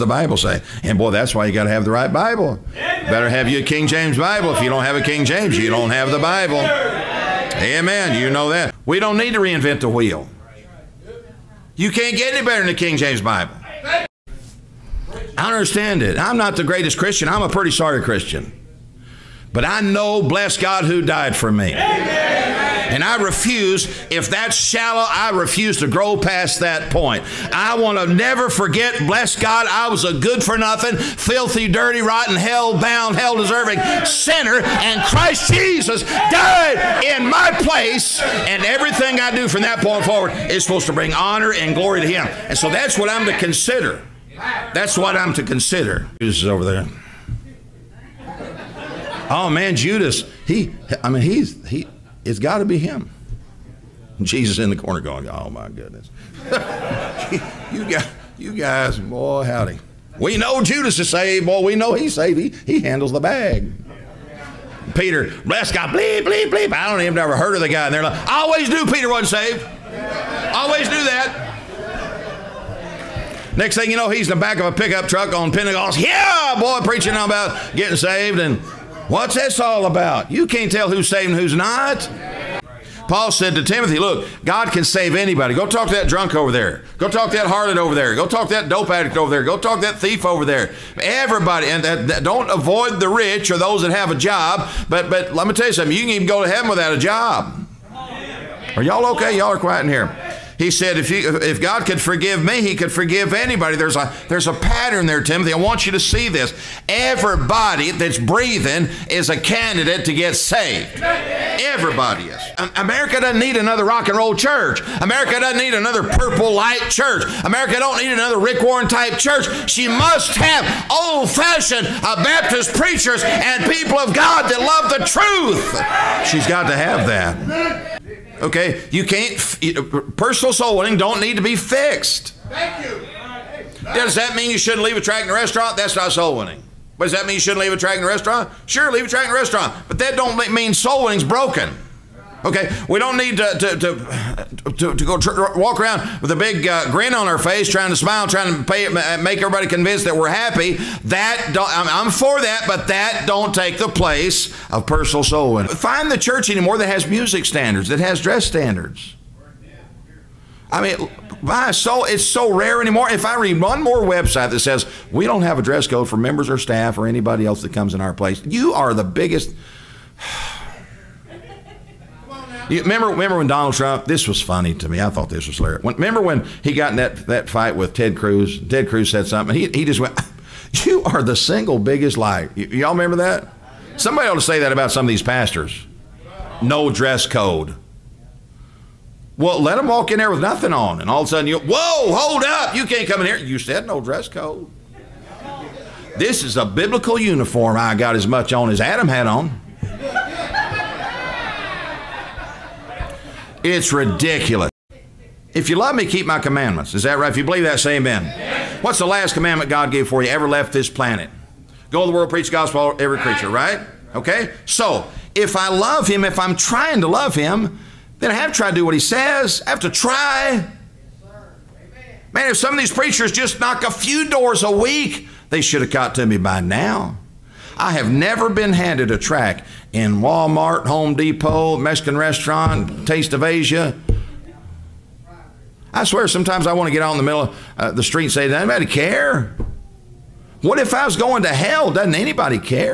the Bible say? And boy, that's why you got to have the right Bible. Better have you a King James Bible. If you don't have a King James, you don't have the Bible. Amen. You know that. We don't need to reinvent the wheel. You can't get any better than the King James Bible. I understand it. I'm not the greatest Christian. I'm a pretty sorry Christian. But I know, bless God, who died for me. And I refuse, if that's shallow, I refuse to grow past that point. I want to never forget, bless God, I was a good for nothing, filthy, dirty, rotten, hell bound, hell deserving sinner, and Christ Jesus died in my place. And everything I do from that point forward is supposed to bring honor and glory to Him. And so that's what I'm to consider. That's what I'm to consider. Judas is over there. Oh man, Judas, he, I mean, he's, he, it's got to be him. Jesus in the corner going, oh my goodness. you, guys, you guys, boy, howdy. We know Judas is saved. Boy, we know he's saved. He, he handles the bag. Peter, bless God, bleep, bleep, bleep. I don't even ever heard of the guy. And they're like, I always knew Peter wasn't saved. Always knew that. Next thing you know, he's in the back of a pickup truck on Pentecost. Yeah, boy, preaching about getting saved. And what's this all about? You can't tell who's saved and who's not. Paul said to Timothy, Look, God can save anybody. Go talk to that drunk over there. Go talk to that harlot over there. Go talk to that dope addict over there. Go talk to that thief over there. Everybody. And that, that, don't avoid the rich or those that have a job. But, but let me tell you something. You can even go to heaven without a job. Are y'all okay? Y'all are quiet in here. He said, if, you, if God could forgive me, he could forgive anybody. There's a, there's a pattern there, Timothy. I want you to see this. Everybody that's breathing is a candidate to get saved. Everybody is. America doesn't need another rock and roll church. America doesn't need another purple light church. America don't need another Rick Warren type church. She must have old fashioned uh, Baptist preachers and people of God that love the truth. She's got to have that. Okay, you can't. Personal soul winning don't need to be fixed. Thank you. Does that mean you shouldn't leave a track in a restaurant? That's not soul winning. But does that mean you shouldn't leave a track in a restaurant? Sure, leave a track in a restaurant. But that don't mean soul winning's broken. Okay, we don't need to, to, to, to, to go tr- walk around with a big uh, grin on our face, trying to smile, trying to pay, make everybody convinced that we're happy. That I'm for that, but that don't take the place of personal soul winning. Find the church anymore that has music standards, that has dress standards. I mean, my soul, it's so rare anymore. If I read one more website that says we don't have a dress code for members or staff or anybody else that comes in our place, you are the biggest. You remember, remember when Donald Trump? This was funny to me. I thought this was hilarious. When, remember when he got in that, that fight with Ted Cruz? Ted Cruz said something. He, he just went, "You are the single biggest lie." Y- y'all remember that? Somebody ought to say that about some of these pastors. No dress code. Well, let them walk in there with nothing on, and all of a sudden you, whoa, hold up, you can't come in here. You said no dress code. This is a biblical uniform. I got as much on as Adam had on. It's ridiculous. If you love me, keep my commandments. Is that right? If you believe that, say amen. What's the last commandment God gave for you ever left this planet? Go to the world, preach the gospel to every creature, right? Okay? So, if I love him, if I'm trying to love him, then I have to try to do what he says. I have to try. Man, if some of these preachers just knock a few doors a week, they should have got to me by now. I have never been handed a track in Walmart, Home Depot, Mexican restaurant, Taste of Asia. I swear sometimes I want to get out in the middle of uh, the street and say, does anybody care? What if I was going to hell? Doesn't anybody care?